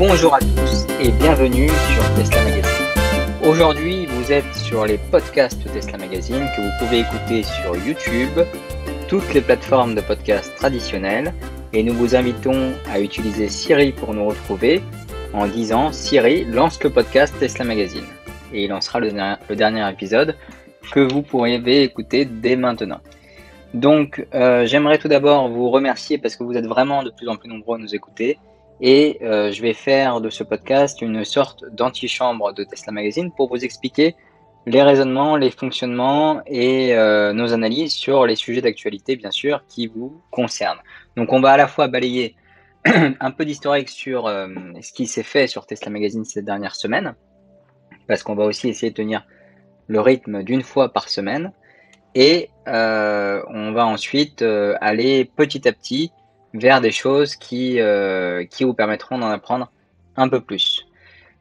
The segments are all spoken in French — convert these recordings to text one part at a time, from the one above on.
Bonjour à tous et bienvenue sur Tesla Magazine. Aujourd'hui, vous êtes sur les podcasts Tesla Magazine que vous pouvez écouter sur YouTube, toutes les plateformes de podcasts traditionnelles et nous vous invitons à utiliser Siri pour nous retrouver en disant Siri lance le podcast Tesla Magazine et il lancera le, le dernier épisode que vous pourriez écouter dès maintenant. Donc, euh, j'aimerais tout d'abord vous remercier parce que vous êtes vraiment de plus en plus nombreux à nous écouter. Et euh, je vais faire de ce podcast une sorte d'antichambre de Tesla Magazine pour vous expliquer les raisonnements, les fonctionnements et euh, nos analyses sur les sujets d'actualité, bien sûr, qui vous concernent. Donc, on va à la fois balayer un peu d'historique sur ce qui s'est fait sur Tesla Magazine ces dernières semaines, parce qu'on va aussi essayer de tenir le rythme d'une fois par semaine. Et euh, on va ensuite euh, aller petit à petit vers des choses qui, euh, qui vous permettront d'en apprendre un peu plus.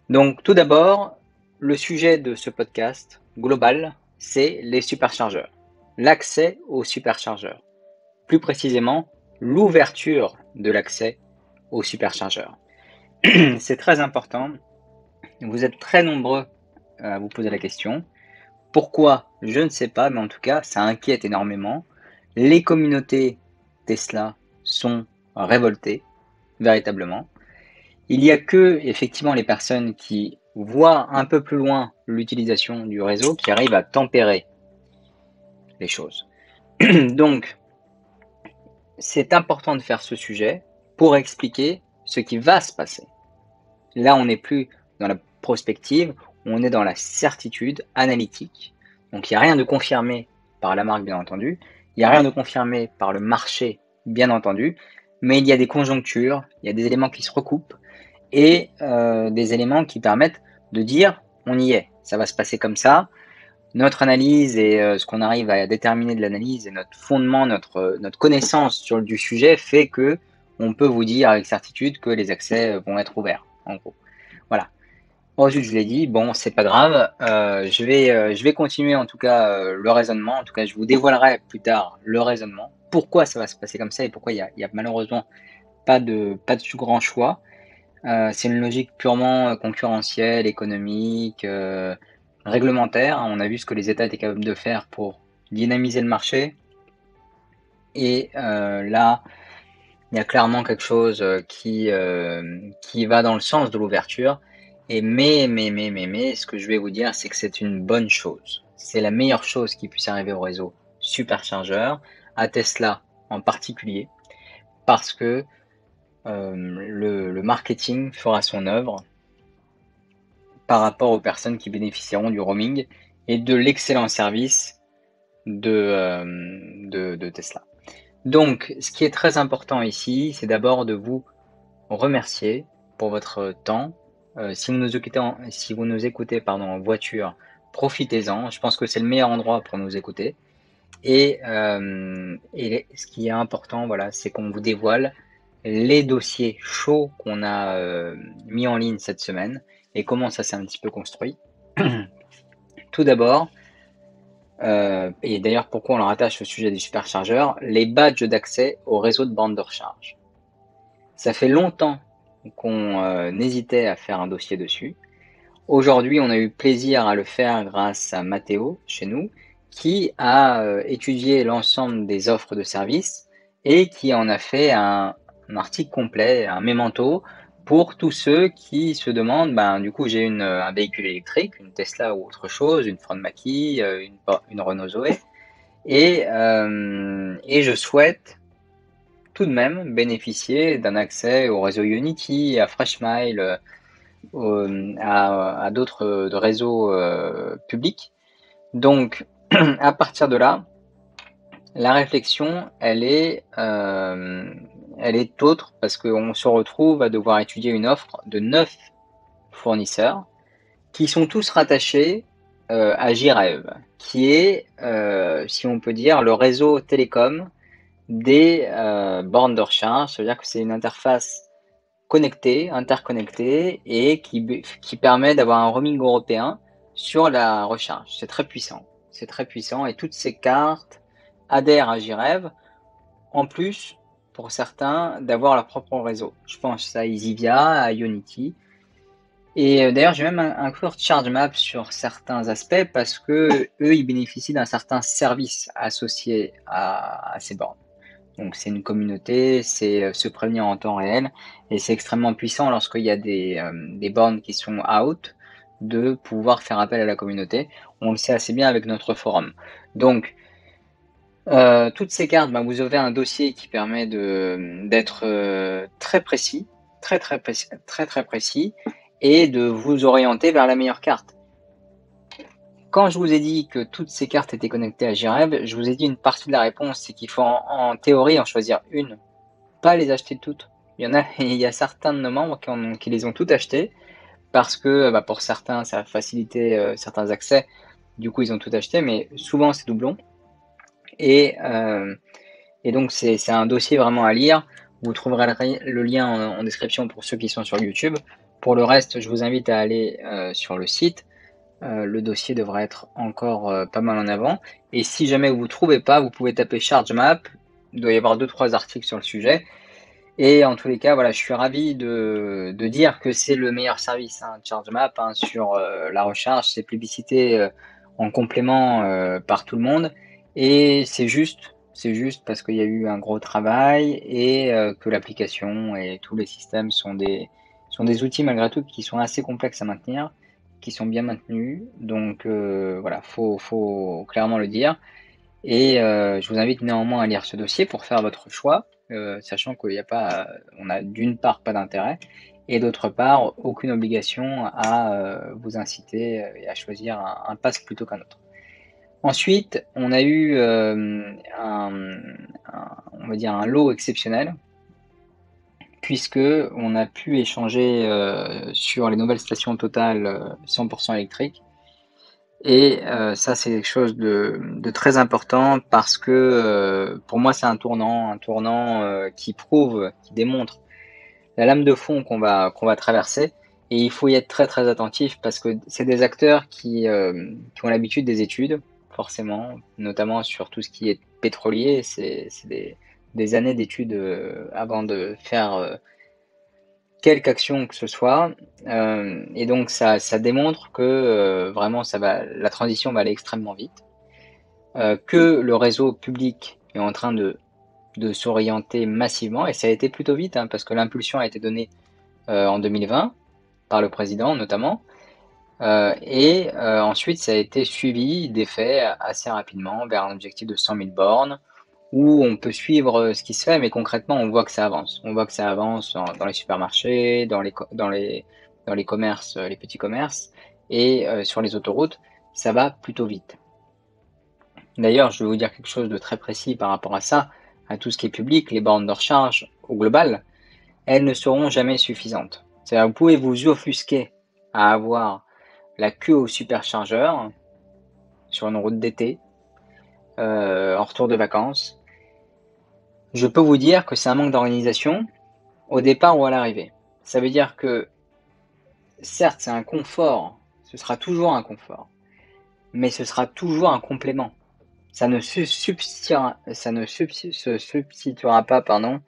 Donc tout d'abord, le sujet de ce podcast global, c'est les superchargeurs. L'accès aux superchargeurs. Plus précisément, l'ouverture de l'accès aux superchargeurs. c'est très important. Vous êtes très nombreux à vous poser la question. Pourquoi Je ne sais pas, mais en tout cas, ça inquiète énormément. Les communautés Tesla sont révoltées, véritablement. Il n'y a que, effectivement, les personnes qui voient un peu plus loin l'utilisation du réseau qui arrivent à tempérer les choses. Donc, c'est important de faire ce sujet pour expliquer ce qui va se passer. Là, on n'est plus dans la prospective, on est dans la certitude analytique. Donc il n'y a rien de confirmé par la marque, bien entendu. Il n'y a rien de confirmé par le marché, bien entendu. Mais il y a des conjonctures, il y a des éléments qui se recoupent et euh, des éléments qui permettent de dire on y est, ça va se passer comme ça. Notre analyse et euh, ce qu'on arrive à déterminer de l'analyse et notre fondement, notre, euh, notre connaissance sur du sujet fait que on peut vous dire avec certitude que les accès vont être ouverts, en gros. Voilà. Ensuite, je l'ai dit, bon, c'est pas grave. Je, vais, continuer en tout cas le raisonnement. En tout cas, je vous dévoilerai plus tard le raisonnement. Pourquoi ça va se passer comme ça et pourquoi il n'y a, malheureusement pas de, pas de grand choix. c'est une logique purement concurrentielle, économique, réglementaire. On a vu ce que les États étaient capables de faire pour dynamiser le marché. Et là, il y a clairement quelque chose qui, qui va dans le sens de l'ouverture et mais, mais, mais, mais, mais, ce que je vais vous dire, c'est que c'est une bonne chose. C'est la meilleure chose qui puisse arriver au réseau superchargeur, Tesla en particulier, parce que euh, le, marketing fera son œuvre par rapport aux personnes qui bénéficieront du roaming et de l'excellent service de, euh, Tesla. Donc, ce qui est très important ici, c'est d'abord de vous remercier pour votre temps, euh, si vous nous écoutez, si vous nous écoutez pardon, en voiture, profitez-en. Je pense que c'est le meilleur endroit pour nous écouter. Et, euh, ce qui est important, voilà, c'est qu'on vous dévoile les dossiers chauds qu'on a euh, mis en ligne cette semaine et comment ça s'est un petit peu construit. Tout d'abord, euh, et d'ailleurs pourquoi on le rattache au sujet du superchargeur, les badges d'accès au réseau de bande de recharge. Ça fait longtemps qu'on hésitait à faire un dossier dessus. Aujourd'hui, on a eu plaisir à le faire grâce à Matteo chez nous, qui a euh, étudié l'ensemble des offres de services et qui en a fait un, article complet, un mémento pour tous ceux qui se demandent, ben, du coup, j'ai un véhicule électrique, une Tesla ou autre chose, une Ford Mach-E, euh, une, une Renault Zoé, et, et je souhaite tout de même bénéficier d'un accès au réseau Unity, à Freshmile, euh, à, d'autres réseaux euh, publics. Donc, à partir de là, la réflexion, elle est, euh, elle est autre parce qu'on se retrouve à devoir étudier une offre de neuf fournisseurs qui sont tous rattachés à JREV, qui est, si on peut dire, le réseau télécom des euh, bornes de recharge. Ça veut dire que c'est une interface connectée, interconnectée et qui permet d'avoir un roaming européen sur la recharge. C'est très puissant. C'est très puissant et toutes ces cartes adhèrent à JREV. En plus, pour certains d'avoir leur propre réseau. Je pense à EasyVia, à Unity. Et euh, d'ailleurs, j'ai même inclure ChargeMap sur certains aspects parce que eux, ils bénéficient d'un certain service associé à, ces bornes. Donc, c'est une communauté, c'est euh, se prévenir en temps réel et c'est extrêmement puissant lorsqu'il y a des, euh, des bornes qui sont out de pouvoir faire appel à la communauté. On le sait assez bien avec notre forum. Donc, euh, toutes ces cartes, bah, vous avez un dossier qui permet d'être euh, très précis, très très précis, très très précis, et de vous orienter vers la meilleure carte. Quand je vous ai dit que toutes ces cartes étaient connectées à Jireb, je vous ai dit une partie de la réponse, c'est qu'il faut en, théorie en choisir une, pas les acheter toutes. Il y en a, il y a certains de nos membres qui, les ont toutes achetées parce que bah, pour certains, ça a facilité euh, certains accès. Du coup, ils ont tout acheté, mais souvent c'est doublon. Et, euh, donc, c'est un dossier vraiment à lire. Vous trouverez le lien en, description pour ceux qui sont sur YouTube. Pour le reste, je vous invite à aller euh, sur le site. Euh, le dossier devrait être encore pas mal en avant. Et si jamais vous ne trouvez pas, vous pouvez taper ChargeMap. Il doit y avoir deux trois articles sur le sujet. Et en tous les cas, voilà, je suis ravi de, dire que c'est le meilleur service, hein, ChargeMap, hein, sur la recharge. C'est publicité en complément par tout le monde. Et c'est juste, c'est juste parce qu'il y a eu un gros travail et euh, que l'application et tous les systèmes sont des, sont des outils malgré tout qui sont assez complexes à maintenir, qui sont bien maintenus. Donc euh, voilà, faut, faut clairement le dire. Et euh, je vous invite néanmoins à lire ce dossier pour faire votre choix, sachant qu'il n'y a pas, on a d'une part pas d'intérêt et d'autre part aucune obligation à vous inciter à choisir un, pass plutôt qu'un autre. Ensuite, on a eu euh, un, lot exceptionnel, puisque on a pu échanger euh, sur les nouvelles stations totales 100% euh, électriques. Et ça, c'est quelque chose de, très important parce que pour moi, c'est un tournant, un tournant qui prouve, qui démontre la lame de fond qu'on va, qu'on va traverser. Et il faut y être très très attentif parce que c'est des acteurs qui, qui ont l'habitude des études, forcément, notamment sur tout ce qui est pétrolier. C'est des, années d'études euh, avant de faire euh, quelque action que ce soit. Euh, et donc ça, démontre que vraiment ça va, la transition va aller extrêmement vite. que le réseau public est en train de, de s'orienter massivement, et ça a été plutôt vite, hein, parce que l'impulsion a été donnée en 2020 par le président notamment. Euh, et euh, ensuite, ça a été suivi des faits assez rapidement vers un objectif de 100 000 bornes où on peut suivre euh, ce qui se fait, mais concrètement, on voit que ça avance. On voit que ça avance dans les supermarchés, dans les, les, dans les commerces, les petits commerces, et sur les autoroutes, ça va plutôt vite. D'ailleurs, je vais vous dire quelque chose de très précis par rapport à ça, à tout ce qui est public, les bornes de recharge au global, elles ne seront jamais suffisantes. C'est-à-dire, vous pouvez vous offusquer à avoir la queue au superchargeur sur une route d'été, euh, en retour de vacances. Je peux vous dire que c'est un manque d'organisation au départ ou à l'arrivée. Ça veut dire que, certes, c'est un confort, ce sera toujours un confort, mais ce sera toujours un complément. Ça ne se substituera, pas pardon,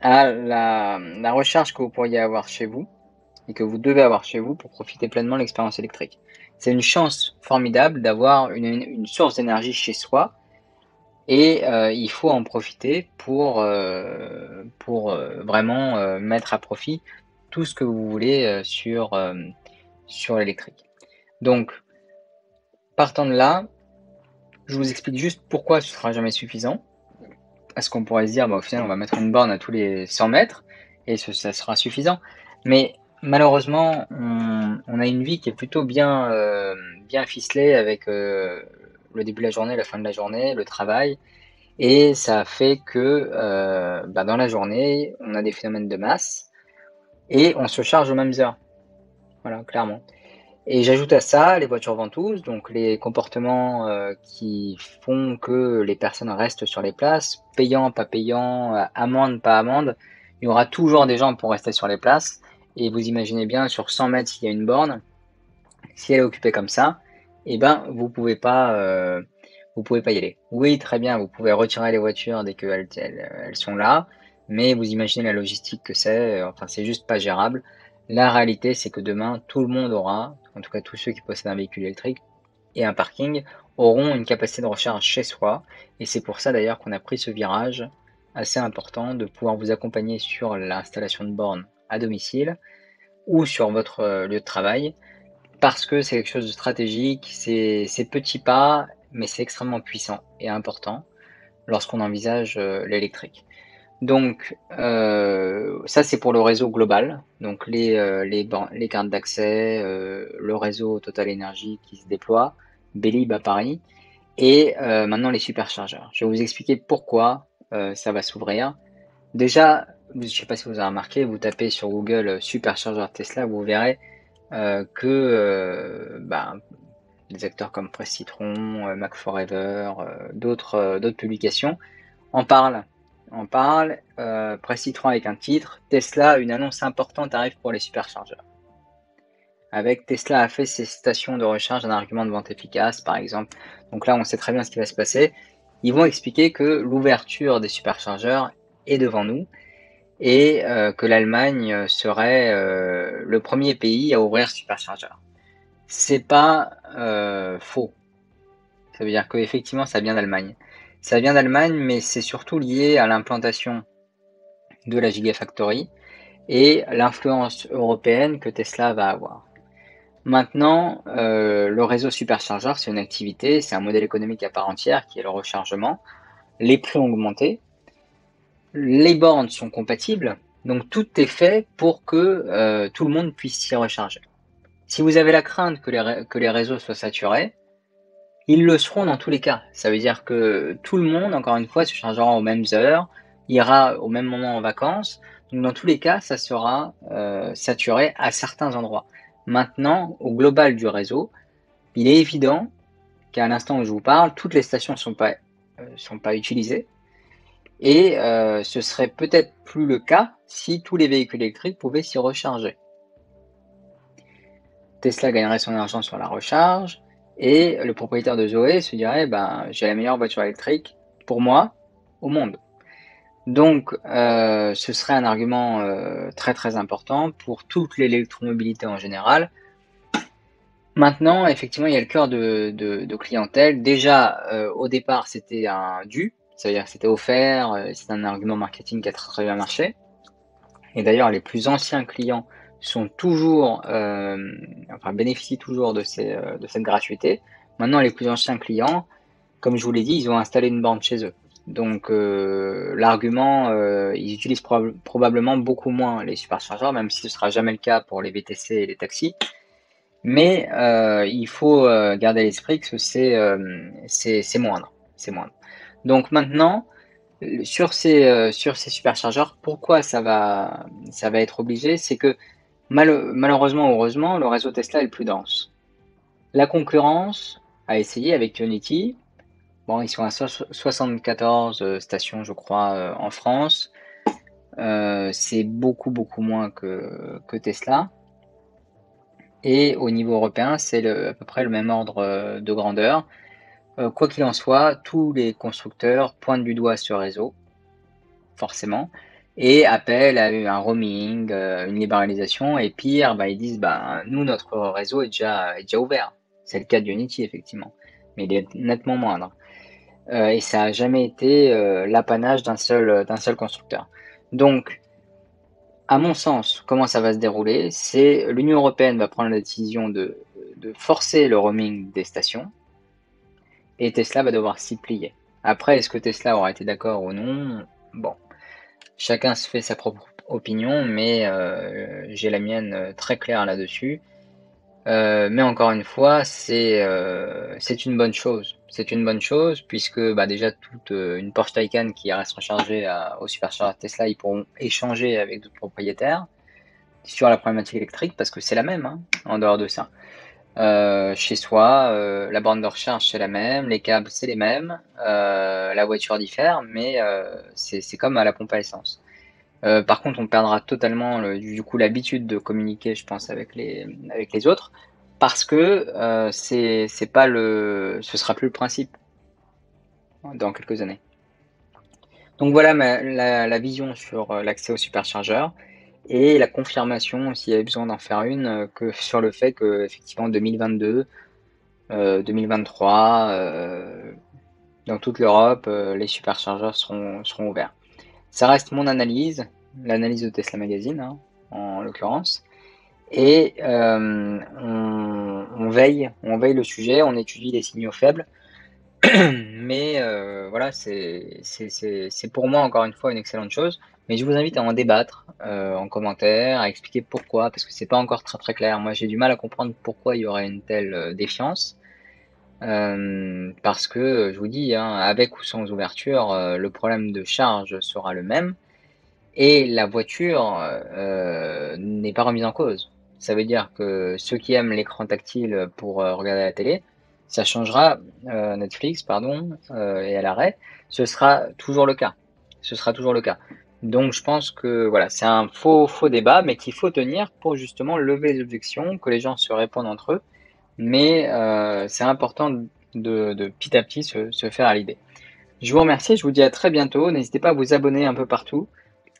à la, recharge que vous pourriez avoir chez vous et que vous devez avoir chez vous pour profiter pleinement de l'expérience électrique. C'est une chance formidable d'avoir une, source d'énergie chez soi et euh, il faut en profiter pour, euh, pour euh, vraiment mettre à profit tout ce que vous voulez sur, sur l'électrique. Donc, partant de là, je vous explique juste pourquoi ce sera jamais suffisant. Parce qu'on pourrait se dire, bah, au final, on va mettre une borne à tous les 100 mètres et ça sera suffisant. Mais malheureusement, on, a une vie qui est plutôt bien, bien ficelée avec le début de la journée, la fin de la journée, le travail. Et ça fait que euh, bah, dans la journée, on a des phénomènes de masse et on se charge aux mêmes heures. Voilà, clairement. Et j'ajoute à ça les voitures ventouses, donc les comportements qui font que les personnes restent sur les places, payant, pas payant, amende, pas amende. Il y aura toujours des gens pour rester sur les places. Et vous imaginez bien, sur 100 mètres, s'il y a une borne, si elle est occupée comme ça, eh ben, vous pouvez euh, pouvez pas y aller. Oui, très bien, vous pouvez retirer les voitures dès qu'elles elles, sont là, mais vous imaginez la logistique que c'est, enfin c'est juste pas gérable. La réalité, c'est que demain, tout le monde aura, en tout cas tous ceux qui possèdent un véhicule électrique et un parking, auront une capacité de recharge chez soi. Et c'est pour ça d'ailleurs qu'on a pris ce virage assez important de pouvoir vous accompagner sur l'installation de bornes à domicile ou sur votre euh, lieu de travail parce que c'est quelque chose de stratégique, c'est petits pas, mais c'est extrêmement puissant et important lorsqu'on envisage euh, l'électrique. Donc euh, ça c'est pour le réseau global, donc les, les, les cartes d'accès, le réseau Total Energy qui se déploie, Bélib à Paris, et maintenant les superchargeurs. Je vais vous expliquer pourquoi ça va s'ouvrir. Déjà, je ne sais pas si vous avez remarqué, vous tapez sur Google superchargeur Tesla, vous verrez euh, que euh, bah, des acteurs comme Press Citron, euh, Mac Forever, d'autres publications en parlent. En parlent. Citron avec un titre Tesla, une annonce importante arrive pour les superchargeurs. Avec Tesla a fait ses stations de recharge un argument de vente efficace, par exemple. Donc là, on sait très bien ce qui va se passer. Ils vont expliquer que l'ouverture des superchargeurs est devant nous et euh, que l'Allemagne serait euh, le premier pays à ouvrir superchargeur. C'est pas euh, faux. Ça veut dire qu'effectivement, ça vient d'Allemagne. Ça vient d'Allemagne, mais c'est surtout lié à l'implantation de la Gigafactory et l'influence européenne que Tesla va avoir. Maintenant, le réseau superchargeur, c'est une activité, c'est un modèle économique à part entière qui est le rechargement. Les prix ont augmenté, les bornes sont compatibles, donc tout est fait pour que euh, tout le monde puisse s'y recharger. Si vous avez la crainte que les, réseaux soient saturés, ils le seront dans tous les cas. Ça veut dire que tout le monde, encore une fois, se chargera aux mêmes heures, ira au même moment en vacances. Donc dans tous les cas, ça sera euh, saturé à certains endroits. Maintenant, au global du réseau, il est évident qu'à l'instant où je vous parle, toutes les stations ne euh, sont pas utilisées. Et euh, ce serait peut-être plus le cas si tous les véhicules électriques pouvaient s'y recharger. Tesla gagnerait son argent sur la recharge et le propriétaire de Zoé se dirait ben, j'ai la meilleure voiture électrique pour moi au monde. Donc euh, ce serait un argument euh, très très important pour toute l'électromobilité en général. Maintenant, effectivement, il y a le cœur de, de clientèle. Déjà, au départ, c'était un dû, ça veut dire que c'était offert, euh, c'est un argument marketing qui a très, bien marché. Et d'ailleurs, les plus anciens clients sont toujours, euh, enfin bénéficient toujours euh, de cette gratuité. Maintenant, les plus anciens clients, comme je vous l'ai dit, ils ont installé une borne chez eux. Donc l'argument, ils utilisent probablement beaucoup moins les superchargeurs, même si ce sera jamais le cas pour les VTC et les taxis. Mais il faut garder l'esprit que c'est moindre, c'est moindre. Donc maintenant, sur ces, euh, sur ces superchargeurs, pourquoi ça va, ça va être obligé? C'est que malheureusement ou heureusement, le réseau Tesla est le plus dense. La concurrence a essayé avec Unity. Bon, ils sont à 74 euh, stations, je crois, euh, en France. c'est beaucoup, beaucoup moins que, que Tesla. Et au niveau européen, c'est à peu près le même ordre de grandeur. Euh, quoi qu'il en soit, tous les constructeurs pointent du doigt ce réseau, forcément, et appellent à un roaming, euh, une libéralisation, et pire, bah, ils disent bah, nous, notre réseau est déjà, ouvert. C'est le cas d'Unity, effectivement, mais il est nettement moindre. Euh, et ça n'a jamais été l'apanage d'un seul, constructeur. Donc, à mon sens, comment ça va se dérouler C'est l'Union européenne va prendre la décision de forcer le roaming des stations, et Tesla va devoir s'y plier. Après, est-ce que Tesla aura été d'accord ou non? Bon, chacun se fait sa propre opinion, mais euh, j'ai la mienne euh, très claire là-dessus. Euh, mais encore une fois, c'est une bonne chose. C'est une bonne chose puisque bah, déjà toute une Porsche Taycan qui reste rechargée au superchargeur Tesla, ils pourront échanger avec d'autres propriétaires sur la problématique électrique parce que c'est la même hein, en dehors de ça. Euh, chez soi, euh, la borne de recharge c'est la même, les câbles c'est les mêmes, euh, la voiture diffère, mais c'est comme à la pompe à essence. par contre, on perdra totalement du coup l'habitude de communiquer, je pense, avec les autres, parce que c'est pas le, ce sera plus le principe dans quelques années. Donc voilà la, vision sur l'accès au superchargeur et la confirmation, s'il y avait besoin d'en faire une, euh, que sur le fait que effectivement 2022, 2023, dans toute l'Europe, les superchargeurs seront, seront ouverts. Ça reste mon analyse, l'analyse de Tesla Magazine hein, en l'occurrence. Et euh, on, veille, on veille le sujet, on étudie les signaux faibles. Mais euh, voilà, c'est pour moi encore une fois une excellente chose. Mais je vous invite à en débattre euh, en commentaire, à expliquer pourquoi, parce que c'est pas encore très très clair. Moi, j'ai du mal à comprendre pourquoi il y aurait une telle défiance. parce que je vous dis, hein, avec ou sans ouverture, le problème de charge sera le même et la voiture n'est pas remise en cause. Ça veut dire que ceux qui aiment l'écran tactile pour euh, regarder la télé, ça changera euh, Netflix, pardon, euh, et à l'arrêt, ce sera toujours le cas. Ce sera toujours le cas. Donc je pense que voilà, c'est un faux faux débat, mais qu'il faut tenir pour justement lever les objections, que les gens se répondent entre eux. Mais c'est important de, de, petit à petit se, se faire à l'idée. Je vous remercie, je vous dis à très bientôt. N'hésitez pas à vous abonner un peu partout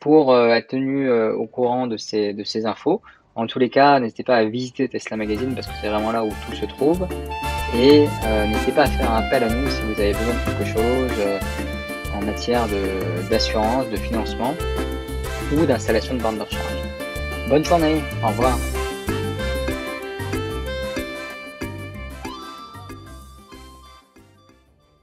pour être tenu au courant de ces, de ces infos. En tous les cas, n'hésitez pas à visiter Tesla Magazine parce que c'est vraiment là où tout se trouve. Et euh, n'hésitez pas à faire un appel à nous si vous avez besoin de quelque chose euh, matière d'assurance, de, financement ou d'installation de bornes de recharge. Bonne journée, au revoir.